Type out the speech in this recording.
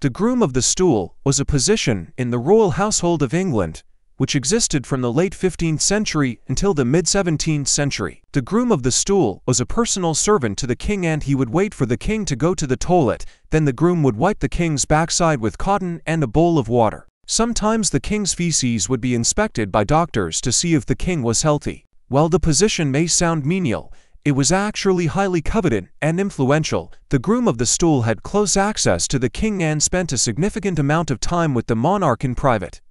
The groom of the stool was a position in the royal household of England, which existed from the late 15th century until the mid 17th century. The groom of the stool was a personal servant to the king and he would wait for the king to go to the toilet, then the groom would wipe the king's backside with cotton and a bowl of water. Sometimes the king's feces would be inspected by doctors to see if the king was healthy. While the position may sound menial, it was actually highly coveted and influential. The groom of the stool had close access to the king and spent a significant amount of time with the monarch in private.